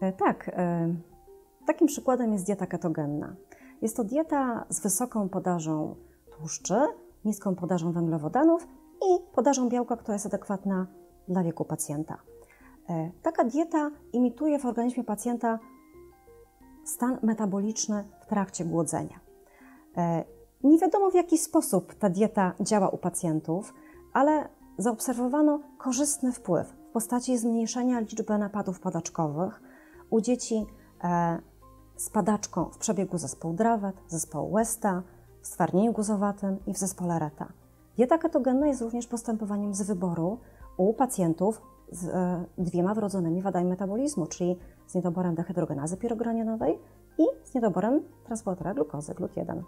E, tak, e, takim przykładem jest dieta ketogenna. Jest to dieta z wysoką podażą tłuszczy, niską podażą węglowodanów i podażą białka, która jest adekwatna dla wieku pacjenta. E, taka dieta imituje w organizmie pacjenta stan metaboliczny w trakcie głodzenia. Nie wiadomo w jaki sposób ta dieta działa u pacjentów, ale zaobserwowano korzystny wpływ w postaci zmniejszenia liczby napadów padaczkowych u dzieci e, z padaczką w przebiegu zespołu Dravet, zespołu Westa, w stwardnieniu guzowatym i w zespole Reta. Dieta ketogenna jest również postępowaniem z wyboru u pacjentów z e, dwiema wrodzonymi wadami metabolizmu, czyli z niedoborem dehydrogenazy pirogranianowej i z niedoborem transportera glukozy GLUT1.